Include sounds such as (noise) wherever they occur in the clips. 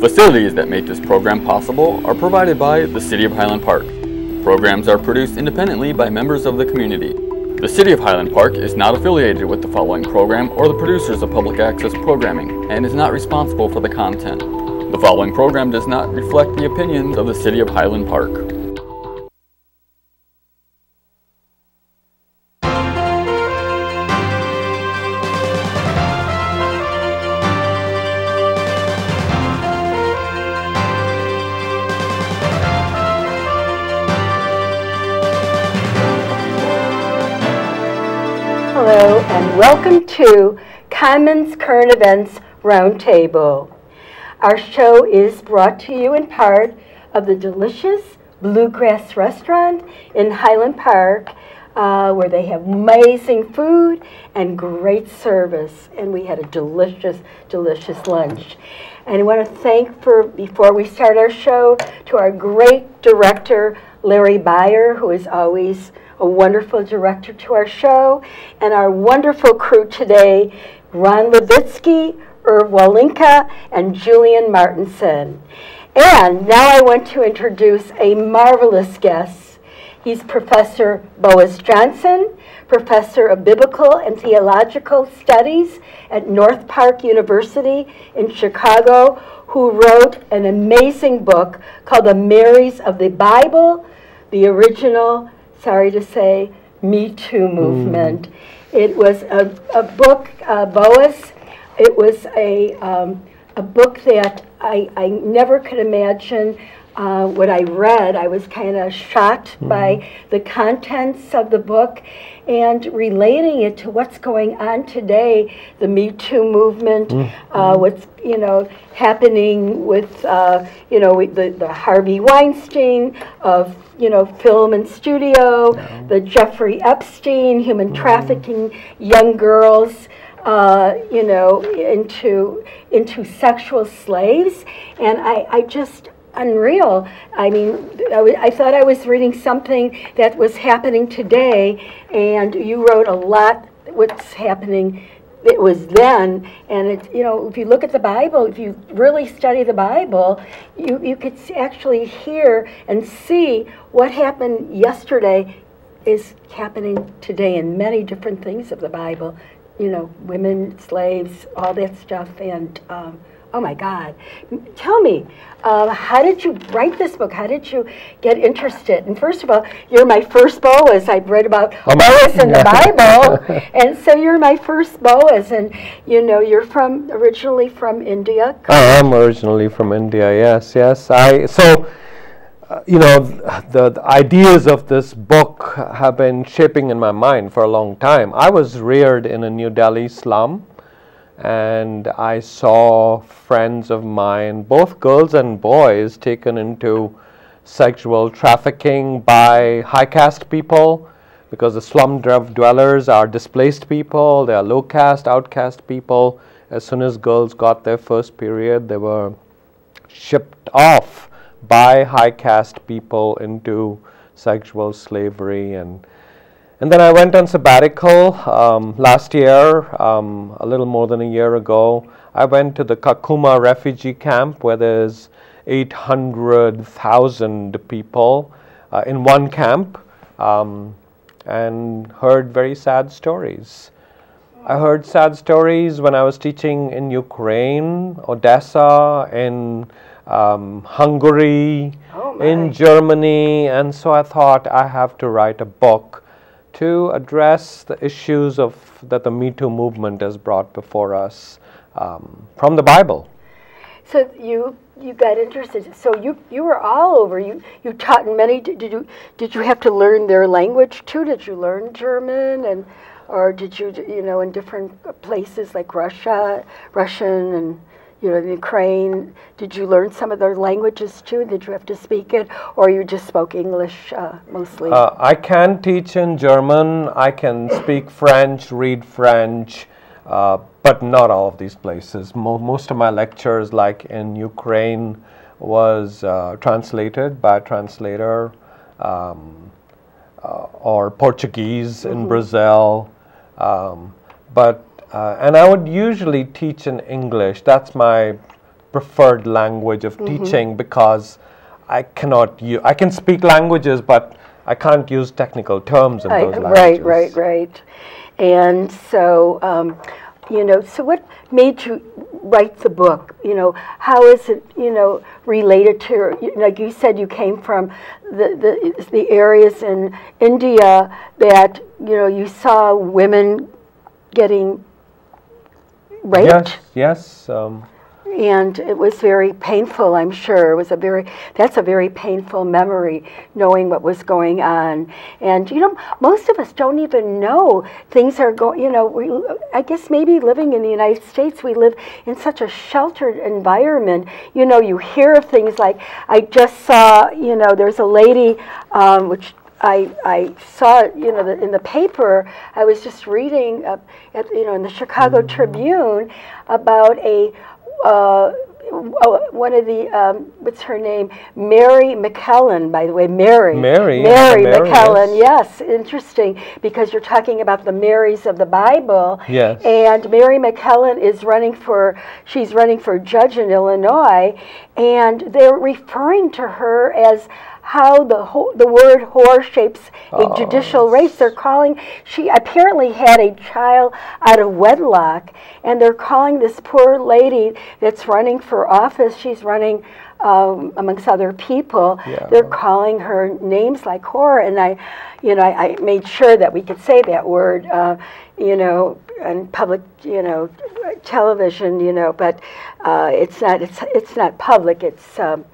Facilities that make this program possible are provided by the City of Highland Park. Programs are produced independently by members of the community. The City of Highland Park is not affiliated with the following program or the producers of public access programming and is not responsible for the content. The following program does not reflect the opinions of the City of Highland Park. Hello and welcome to Cahnmann's Current Events Roundtable. Our show is brought to you in part of the delicious Bluegrass Restaurant in Highland Park, uh, where they have amazing food and great service. And we had a delicious, delicious lunch. And I want to thank for before we start our show to our great director Larry Byer, who is always a wonderful director to our show, and our wonderful crew today, Ron Levitsky, Irv Walinka, and Julian Martinson. And now I want to introduce a marvelous guest. He's Professor Boaz Johnson, Professor of Biblical and Theological Studies at North Park University in Chicago, who wrote an amazing book called The Marys of the Bible, the original sorry to say, Me Too movement. It was a, a book, uh, Boaz, it was a, um, a book that I, I never could imagine uh, what I read. I was kind of shocked by the contents of the book and relating it to what's going on today, the Me Too movement, uh, what's you know happening with uh, you know the, the Harvey Weinstein of you know film and studio, the Jeffrey Epstein human trafficking young girls. Uh, you know, into into sexual slaves, and I, I just unreal. I mean, I, thought I was reading something that was happening today, and you wrote a lot what's happening. It was then, and it, you know, if you look at the Bible, if you really study the Bible, you, you could actually hear and see what happened yesterday is happening today in many different things of the Bible. You know, women, slaves, all that stuff, and um, oh my God! Tell me, uh, how did you write this book? How did you get interested? And first of all, you're my first Boaz. I've read about Oh, Boaz in the. (laughs) Bible, and so you're my first Boaz. And you know, you're from originally from India. I am originally from India. Yes, yes. I so uh, you know the, the ideas of this book have been shaping in my mind for a long time. I was reared in a New Delhi slum, and I saw friends of mine, both girls and boys, taken into sexual trafficking by high caste people because the slum dwellers are displaced people, they are low caste, outcast people. As soon as girls got their first period, they were shipped off by high caste people into sexual slavery and and then I went on sabbatical um, last year, um, a little more than a year ago. I went to the Kakuma refugee camp where there's 800,000 people uh, in one camp um, and heard very sad stories. I heard sad stories when I was teaching in Ukraine, Odessa, in um, Hungary, Oh, in Germany, and so I thought I have to write a book to address the issues of that the Me Too movement has brought before us um, from the Bible. So you you got interested. So you you were all over. You you taught in many. Did you did you have to learn their language too? Did you learn German and or did you you know in different places like Russia, Russian and you know Ukraine? Did you learn some of their languages too? Did you have to speak it, or you just spoke English uh, mostly? Uh, I can teach in German, I can speak French, read French, uh, but not all of these places. Mo- most of my lectures, like in Ukraine, was uh, translated by a translator, um, uh, or Portuguese in Brazil. Um, but uh, and I would usually teach in English. That's my preferred language of Mm-hmm. teaching because I cannot use, I can speak languages, but I can't use technical terms in I- those languages. Right, right, right. And so, um, you know, so what made you write the book? You know, how is it, you know, related to, like you said, you came from the, the, the areas in India that, you know, you saw women getting raped? Yes, yes. Um, and it was very painful i'm sure it was a very that's a very painful memory knowing what was going on and you know most of us don't even know things are going you know we, i guess maybe living in the united states we live in such a sheltered environment you know you hear of things like i just saw you know there's a lady um, which I, I saw it, you know, the, in the paper. I was just reading, uh, at, you know, in the Chicago Tribune about a uh, oh, one of the um, what's her name? Mary McKellen, by the way, Mary. Mary, Mary Mary, McKellen. Yes. interesting because you're talking about the Marys of the Bible. Yes. And Mary McKellen is running for she's running for judge in Illinois, and they're referring to her as how the the word whore shapes a judicial race. They're calling she apparently had a child out of wedlock, and they're calling this poor lady that's running for office. She's running um, amongst other people. Yeah. They're calling her names like whore, and I, you know, I, I made sure that we could say that word, uh, you know, on public, you know, television, you know, but uh, it's not it's it's not public. It's um,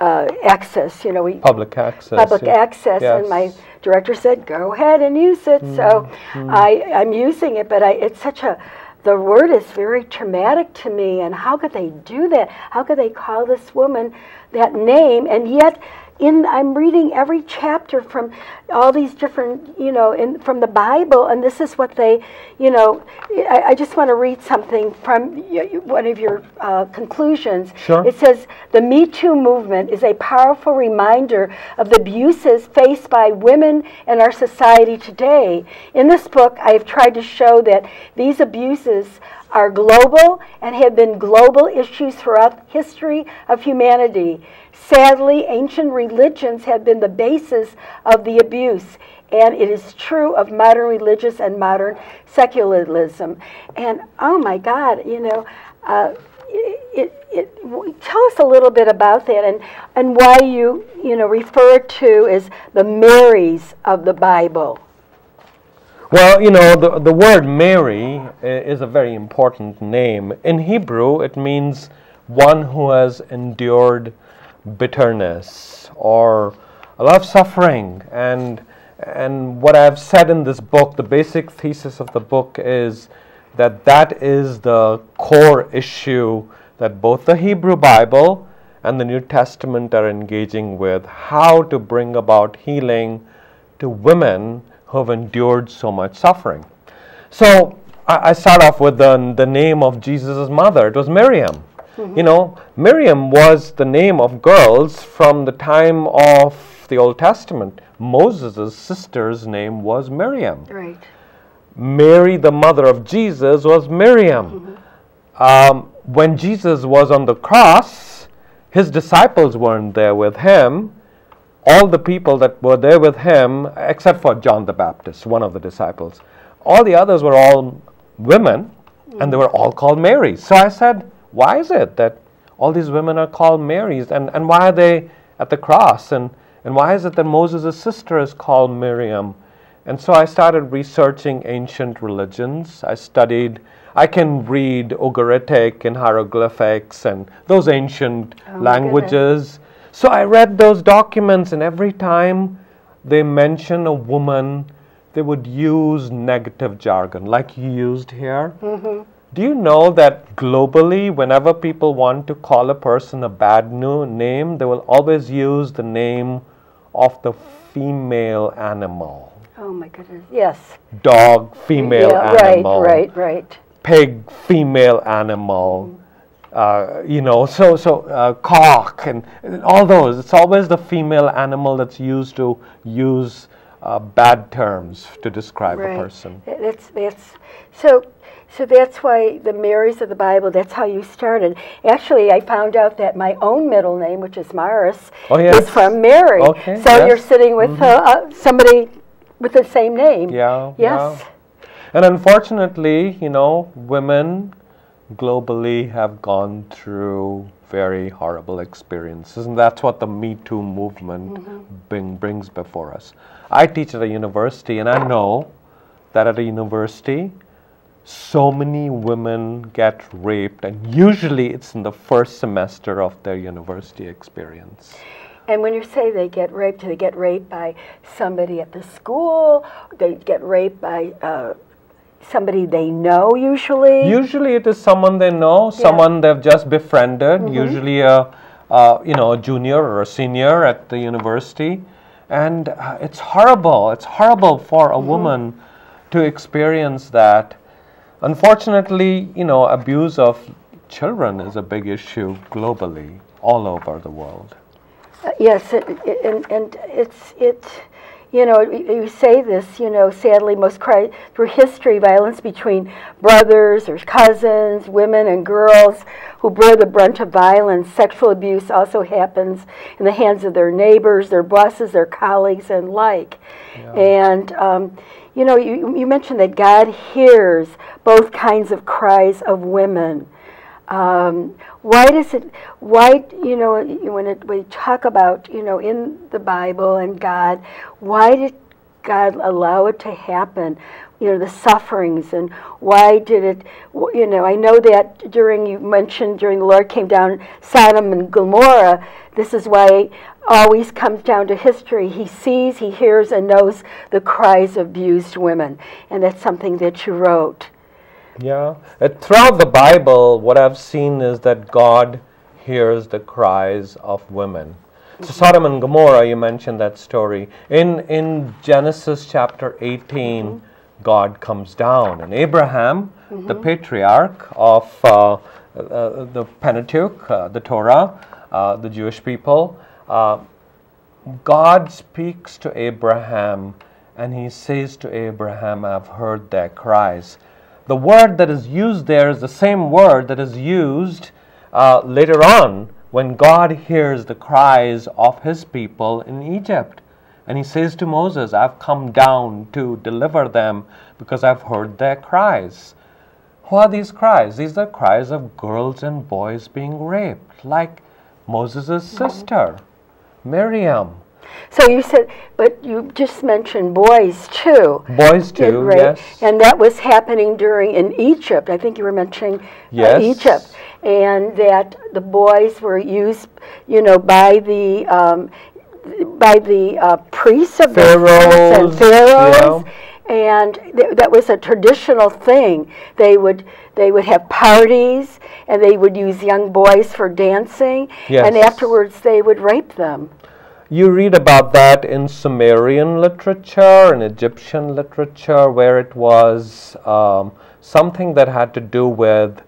uh, access. You know, we public access. public yeah. access, and my director said, "Go ahead and use it." So Mm-hmm. I, I'm using it, but I, it's such a the word is very traumatic to me. And how could they do that? How could they call this woman that name? And yet, in I'm reading every chapter from all these different, you know, in from the Bible, and this is what they, you know, I, I just want to read something from one of your uh, conclusions. Sure. It says the Me Too movement is a powerful reminder of the abuses faced by women in our society today. In this book, I have tried to show that these abuses are global and have been global issues throughout history of humanity. Sadly, ancient religions have been the basis of the abuse, and it is true of modern religious and modern secularism. And oh my God, you know, uh, it, it, tell us a little bit about that and, and why you, you know, refer to as the Marys of the Bible. Well, you know, the, the word Mary uh, is a very important name. In Hebrew, it means one who has endured bitterness or a lot of suffering. And, and what I've said in this book, the basic thesis of the book is that that is the core issue that both the Hebrew Bible and the New Testament are engaging with how to bring about healing to women who have endured so much suffering. So I, I start off with the, the name of Jesus' mother. It was Miriam. You know, Miriam was the name of girls from the time of the Old Testament. Moses' sister's name was Miriam. Right. Mary, the mother of Jesus, was Miriam. Um, when Jesus was on the cross, his disciples weren't there with him. All the people that were there with him, except for John the Baptist, one of the disciples, all the others were all women, and they were all called Marys. So I said, why is it that all these women are called Marys, and, and why are they at the cross? And, and why is it that Moses' sister is called Miriam? And so I started researching ancient religions. I studied, I can read Ugaritic and hieroglyphics and those ancient Oh languages. So I read those documents, and every time they mention a woman, they would use negative jargon like you used here. Mm-hmm. Do you know that globally, whenever people want to call a person a bad new name, they will always use the name of the female animal? Oh my goodness. Yes. Dog, female yeah, animal. Right, right, right. Pig, female animal. Mm. Uh, you know, so so uh, cock and, and all those. It's always the female animal that's used to use uh, bad terms to describe Right. a person. That's that's so. So that's why the Marys of the Bible. That's how you started. Actually, I found out that my own middle name, which is Maris, Oh, yes. is from Mary. Okay, So yes. You're sitting with uh, uh, somebody with the same name. Yeah. Yes. yeah. And unfortunately, you know, women globally have gone through very horrible experiences, and that's what the Me Too movement bring, brings before us. I teach at a university, and I know that at a university, so many women get raped, and usually it's in the first semester of their university experience. And when you say they get raped, they get raped by somebody at the school? They get raped by uh, somebody they know usually. Usually, it is someone they know, someone they've just befriended. Usually, a, uh, you know, a junior or a senior at the university, and uh, it's horrible. It's horrible for a woman to experience that. Unfortunately, you know, abuse of children is a big issue globally, all over the world. Uh, Yes, it- and, and it's, it, you know, you say this, you know, sadly, most cry, through history, violence between brothers or cousins, women and girls who bear the brunt of violence, sexual abuse also happens in the hands of their neighbors, their bosses, their colleagues, and like. And, um, you know, you, you mentioned that God hears both kinds of cries of women. Um, why does it why you know when it, we talk about you know in the bible and god why did god allow it to happen? You know the sufferings and why did it you know i know that during you mentioned during the lord came down sodom and gomorrah this is why it always comes down to history. He sees he hears and knows the cries of abused women. And that's something that you wrote Yeah. Uh, throughout the Bible, what I've seen is that God hears the cries of women. So Sodom and Gomorrah, you mentioned that story. In in Genesis chapter 18, God comes down, and Abraham, the patriarch of uh, uh, the Pentateuch, uh, the Torah, uh, the Jewish people, uh, God speaks to Abraham and he says to Abraham, I've heard their cries. The word that is used there is the same word that is used uh, later on when God hears the cries of his people in Egypt. And he says to Moses, I've come down to deliver them because I've heard their cries. Who are these cries? These are cries of girls and boys being raped, like Moses' sister, Miriam. So you said, but you just mentioned boys too. Boys too, raped, yes. And that was happening during in Egypt. I think you were mentioning uh, Egypt, and that the boys were used, you know, by the um, by the uh, priests of the Pharaohs, and pharaohs. yeah. And th- that was a traditional thing. They would they would have parties, and they would use young boys for dancing, and afterwards they would rape them. You read about that in Sumerian literature in Egyptian literature, where it was um, something that had to do with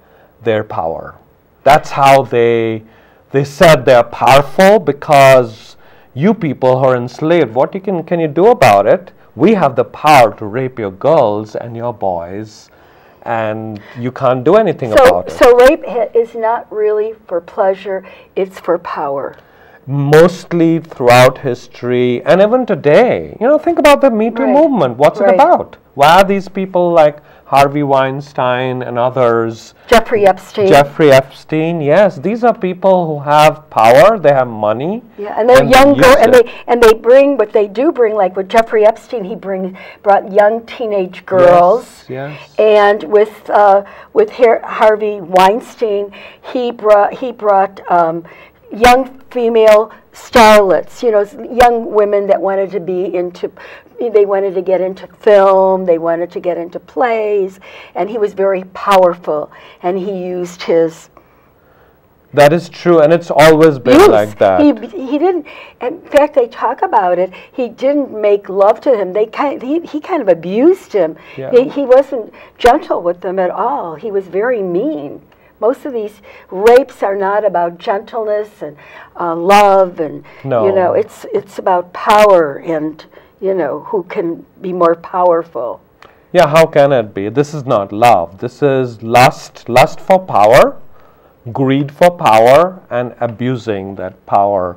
their power. That's how they they said they're powerful because you people who are enslaved, what you can can you do about it? We have the power to rape your girls and your boys, and you can't do anything So, about it. so rape is not really for pleasure; it's for power. Mostly throughout history and even today. You know, think about the Me Too Right. movement. What's Right. it about? Why are these people like Harvey Weinstein and others? Jeffrey Epstein. Jeffrey Epstein, yes, these are people who have power, they have money. Yeah, and they're and they young girls, and they and they bring what they do bring, like with Jeffrey Epstein, he brings brought young teenage girls. Yes, yes. And with uh, with Har- Harvey Weinstein, he brought he brought um, young female starlets. You know, young women that wanted to be into. They wanted to get into film. They wanted to get into plays, and he was very powerful. And he used his That is true, and it's always been Yes, like that. He, he didn't. In fact, they talk about it. He didn't make love to him. They kind. He, he kind of abused him. Yeah. He, he wasn't gentle with them at all. He was very mean. Most of these rapes are not about gentleness and uh, love, and No. you know, it's it's about power and you know, who can be more powerful. Yeah, how can it be? This is not love. This is lust, lust for power, greed for power, and abusing that power.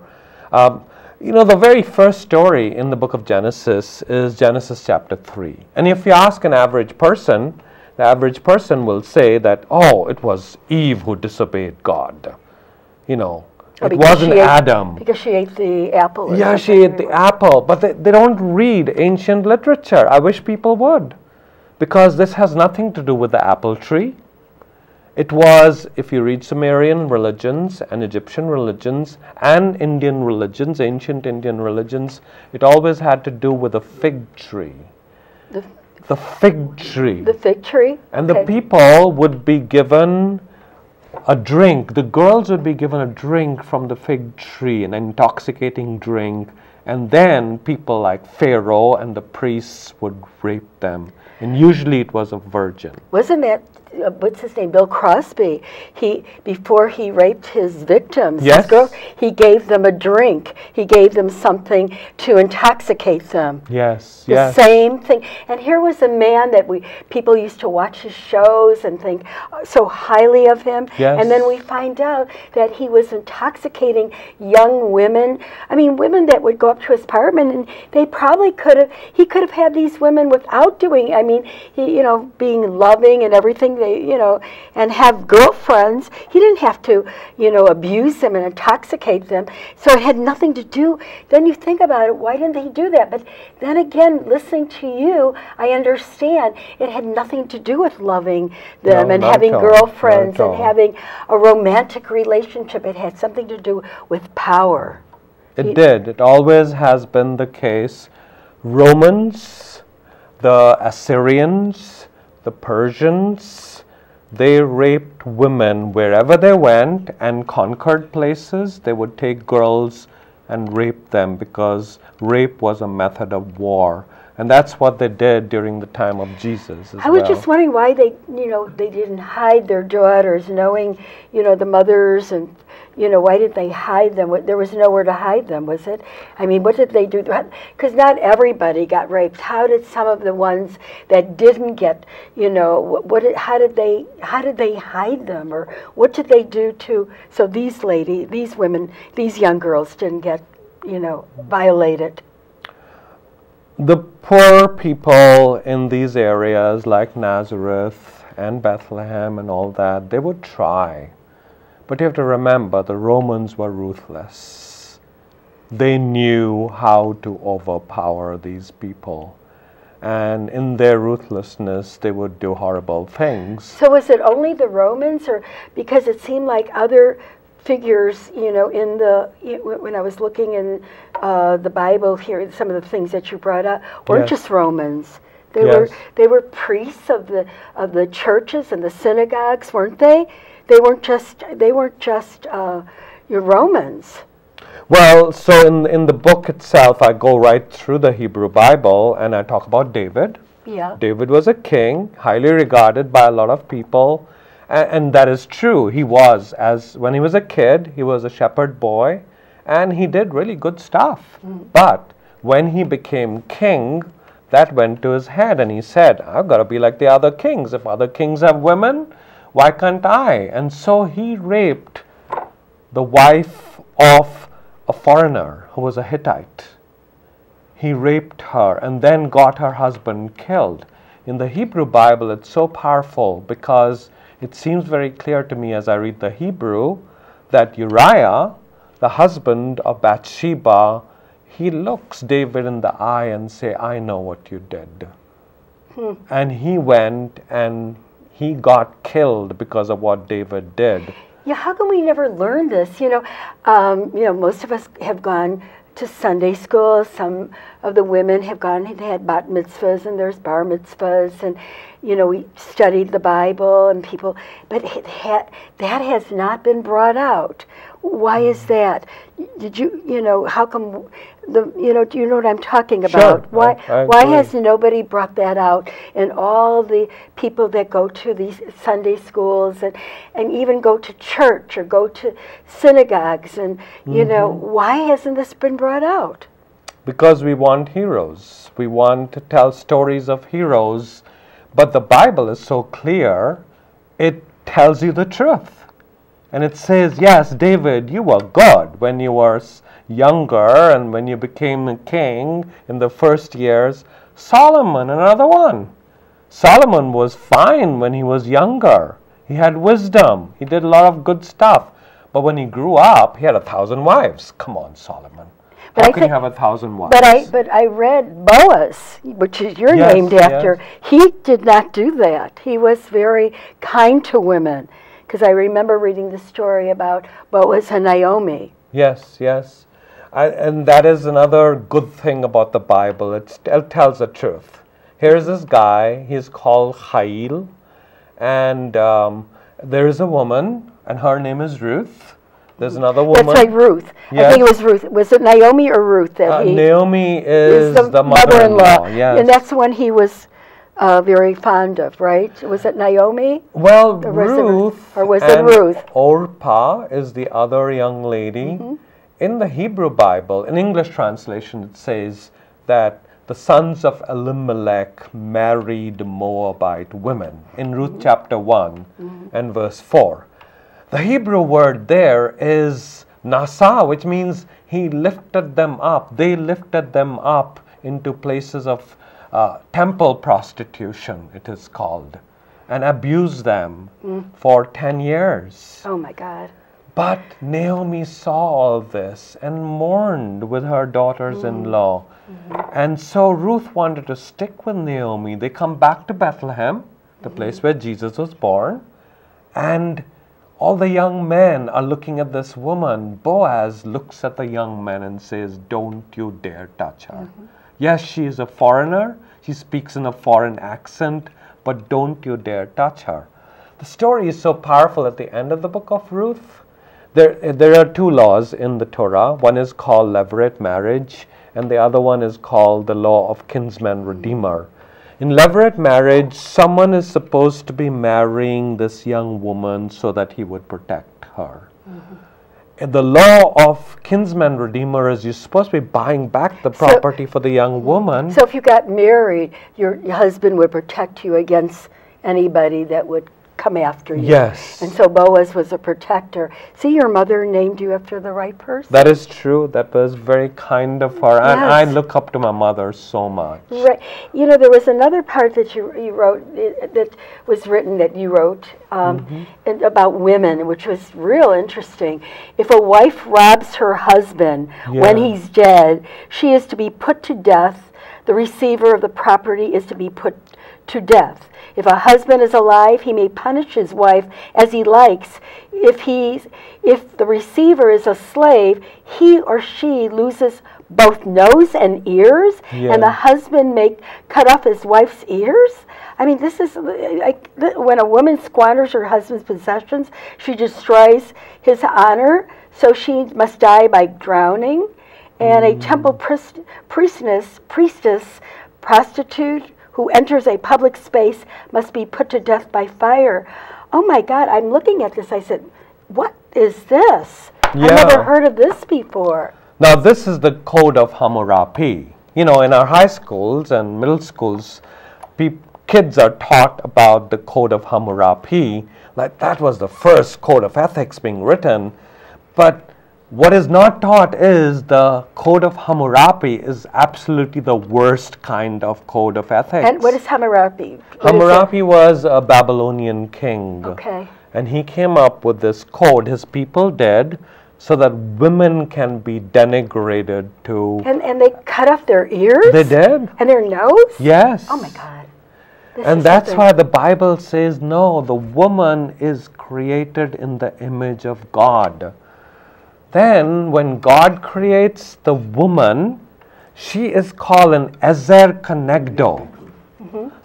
Um, you know, the very first story in the book of Genesis is Genesis chapter 3. And if you ask an average person, the average person will say that, oh, it was Eve who disobeyed God. You know, it wasn't ate- Adam. Because she ate the apple. Yeah, she ate the apple, but they, they don't read ancient literature. I wish people would. Because this has nothing to do with the apple tree. It was, if you read Sumerian religions and Egyptian religions and Indian religions, ancient Indian religions, it always had to do with a fig tree. The, The fig tree. the fig tree. And the Okay. people would be given a drink. The girls would be given a drink from the fig tree, an intoxicating drink. And then people like Pharaoh and the priests would rape them. And usually it was a virgin. Wasn't that uh, what's his name? Bill Crosby. He before he raped his victims, his Yes. girls, he gave them a drink. He gave them something to intoxicate them. Yes, The yes. same thing. And here was a man that we people used to watch his shows and think uh, so highly of him. Yes. And then we find out that he was intoxicating young women. I mean, women that would go up to his apartment and they probably could have. He could have had these women without doing. I mean, he you know being loving and everything. They you know and have girlfriends. He didn't have to you know abuse them and intoxicate them. So it had nothing to do. Then you think about it. Why didn't he do that? But then again, listening to you, I understand it had nothing to do with loving them No, and having at all. Not girlfriends and having a romantic relationship. It had something to do with power. It did. It always has been the case. Romans, the Assyrians, the Persians, they raped women wherever they went and conquered places. They would take girls and rape them because rape was a method of war. And that's what they did during the time of Jesus as I was well. just wondering why they, you know, they didn't hide their daughters, knowing, you know, the mothers and, you know, why did they hide them? There was nowhere to hide them, was it? I mean, what did they do? Because not everybody got raped. How did some of the ones that didn't get, you know, what, what did, how did they, how did they hide them, or what did they do to? So these lady, these women, these young girls didn't get, you know, violated. The poor people in these areas like Nazareth and Bethlehem and all that, they would try. But you have to remember the Romans were ruthless. They knew how to overpower these people. And in their ruthlessness, they would do horrible things. So was it only the Romans, or because it seemed like other figures, you know, in the when I was looking in uh, the Bible here, some of the things that you brought up weren't Yes. just Romans. They were they were priests of the of the churches and the synagogues, weren't they? They weren't just they weren't just uh, your Romans. Well, so in, in the book itself, I go right through the Hebrew Bible and I talk about David. Yeah. David was a king, highly regarded by a lot of people, and, that is true. He was, as when he was a kid, he was a shepherd boy, and he did really good stuff. Hmm. But when he became king, that went to his head, and he said, "I've got to be like the other kings. If other kings have women, why can't I?" And so he raped the wife of a foreigner who was a Hittite he raped her and then got her husband killed. In the Hebrew Bible, it's so powerful because it seems very clear to me as I read the Hebrew that Uriah, the husband of Bathsheba, he looks David in the eye and say, "I know what you did." And he went and he got killed because of what David did. Yeah, how come we never learn this? You know, um, you know, most of us have gone to Sunday school. Some of the women have gone and had bat mitzvahs, and there's bar mitzvahs, and you know, we studied the Bible, and people. But it ha- that has not been brought out. Why is that? Did you, you know, how come? The, you know, do you know what I'm talking about? Why, I- I why has nobody brought that out and all the people that go to these sunday schools and, and even go to church or go to synagogues and you know Mm-hmm. why hasn't this been brought out because we want heroes. We want to tell stories of heroes. But the Bible is so clear, it tells you the truth. And it says, yes, David, you were good when you were younger and when you became a king in the first years. Solomon, another one. Solomon was fine when he was younger. He had wisdom. He did a lot of good stuff. But when he grew up, he had a thousand wives. Come on, Solomon. But How I can you think- have a thousand wives? But I but I read Boaz, which is you're Yes, named yes. after. He did not do that. He was very kind to women. Because I remember reading the story about Boaz and Naomi. Yes, yes. I, and that is another good thing about the Bible. It's, it tells the truth. Here's this guy, he's called Chail, and um, there is a woman, and her name is Ruth. There's another woman. That's right, Ruth. I think it was Ruth. Was it Naomi or Ruth that Uh, he Naomi is is, the, mother-in-law. Yes. And that's the one he was uh, very fond of, right? Was it Naomi? Well, Or was it- Ruth or was it Ruth? Orpah is the other young lady. Mm-hmm. In the Hebrew Bible, in English translation, it says that the sons of Elimelech married Moabite women in Mm-hmm. Ruth chapter one and verse four. The Hebrew word there is nasa, which means he lifted them up. They lifted them up into places of uh, temple prostitution, it is called, and abused them mm. for 10 years. Oh my God. But Naomi saw all this and mourned with her daughters in mm. law. Mm-hmm. And so Ruth wanted to stick with Naomi. They come back to Bethlehem, the mm-hmm. place where Jesus was born, and all the young men are looking at this woman. Boaz looks at the young men and says, Don't you dare touch her. Mm-hmm. Yes, she is a foreigner, she speaks in a foreign accent, but don't you dare touch her. The story is so powerful at the end of the book of Ruth. There, there are two laws in the Torah. One is called levirate marriage, and the other one is called the law of kinsman redeemer. In levirate marriage, someone is supposed to be marrying this young woman so that he would protect her. Mm-hmm. And The law of kinsman redeemer is you're supposed to be buying back the property for the young woman. So if you got married, your husband would protect you against anybody that would come after you. Yes. And so Boaz was a protector. See, your mother named you after the right person. That is true. That was very kind of her. And I look up to my mother so much. Right. You know, there was another part that you, you wrote that was written that you wrote um, Mm-hmm. about women, which was real interesting. If a wife robs her husband when he's dead, she is to be put to death. The receiver of the property is to be put to death. If a husband is alive, he may punish his wife as he likes. If he's if the receiver is a slave, he or she loses both nose and ears, and the husband may cut off his wife's ears. I mean, this is like when a woman squanders her husband's possessions, she destroys his honor, so she must die by drowning. And a mm. temple priest, priestess, priestess, prostitute who enters a public space must be put to death by fire. Oh my God! I'm looking at this. I said, "What is this? I've never heard of this before." Now, this is the code of Hammurabi. You know, in our high schools and middle schools, kids are taught about the code of Hammurabi. Like that was the first code of ethics being written. But what is not taught is the code of Hammurabi is absolutely the worst kind of code of ethics. And what is Hammurabi? What is? Hammurabi was a Babylonian king. Okay. And he came up with this code. His people did so that women can be denigrated to. And and they cut off their ears. They did. And their nose. Yes. Oh my God. This And that's something- why the Bible says no, the woman is created in the image of God. Then, when God creates the woman, she is called an Ezer Kenegdo.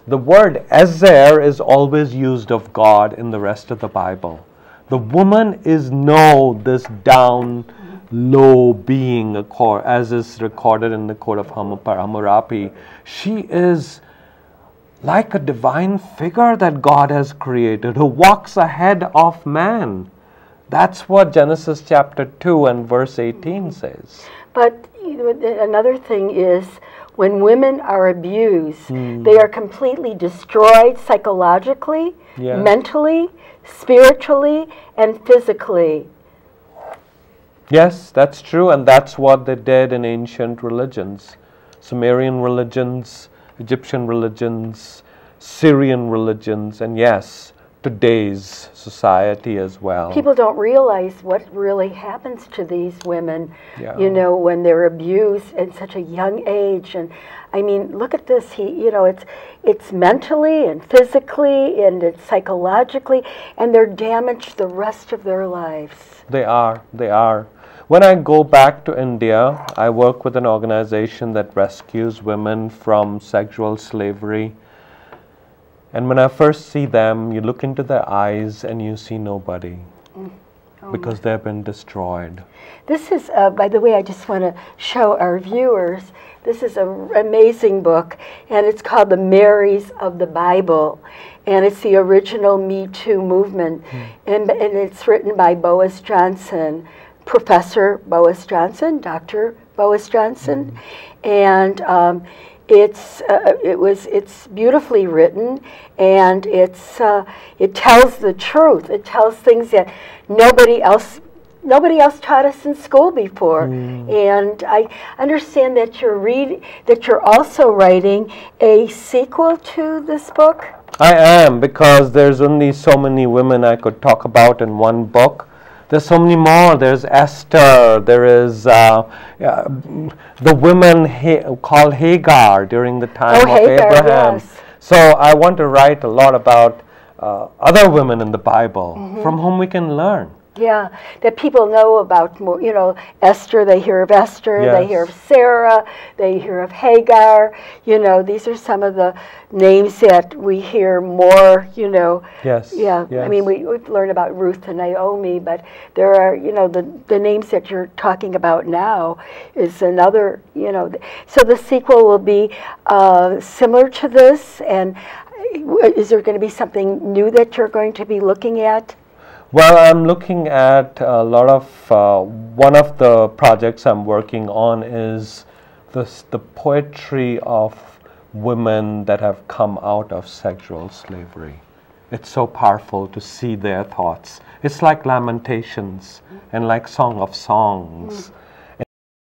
The word Ezer is always used of God in the rest of the Bible. The woman is no this down low being, as is recorded in the Code of Hamm- Hammurabi. She is like a divine figure that God has created who walks ahead of man. That's what Genesis chapter 2 and verse 18 says. But another thing is when women are abused, Hmm. they are completely destroyed psychologically, Yeah. mentally, spiritually, and physically. Yes, that's true, and that's what they did in ancient religions Sumerian religions, Egyptian religions, Syrian religions, and yes, today's society as well. People don't realize what really happens to these women, Yeah. you know, when they're abused at such a young age. And I mean, look at this. He, you know, it's it's mentally and physically and it's psychologically, and they're damaged the rest of their lives. They are, they are. When I go back to India, I work with an organization that rescues women from sexual slavery. And when I first see them, you look into their eyes and you see nobody because they've been destroyed. This is, uh, by the way, I just want to show our viewers. This is an amazing book, and it's called The Marys of the Bible. And it's the original Me Too movement. And, and it's written by Boaz Johnson, Professor Boaz Johnson, Dr. Boaz Johnson. And um, it's, uh, it was, it's beautifully written, and it's, uh, it tells the truth. It tells things that nobody else nobody else taught us in school before. And I understand that you're read that you're also writing a sequel to this book. I am because there's only so many women I could talk about in one book. There's so many more. There's Esther. There is uh, uh, the women ha- called Hagar during the time Oh, of Hagar, Abraham. yes. So I want to write a lot about uh, other women in the Bible Mm-hmm. from whom we can learn. Yeah, that people know about more, you know, Esther, they hear of Esther, they hear of Sarah, they hear of Hagar, you know, these are some of the names that we hear more, you know. Yes, Yeah, I mean, we, we've learned about Ruth and Naomi, but there are, you know, the, the names that you're talking about now is another, you know, so the sequel will be uh, similar to this, and uh, is there going to be something new that you're going to be looking at? Well, I'm looking at a lot of, uh, one of the projects I'm working on is this, the poetry of women that have come out of sexual slavery. It's so powerful to see their thoughts. It's like Lamentations and like Song of Songs.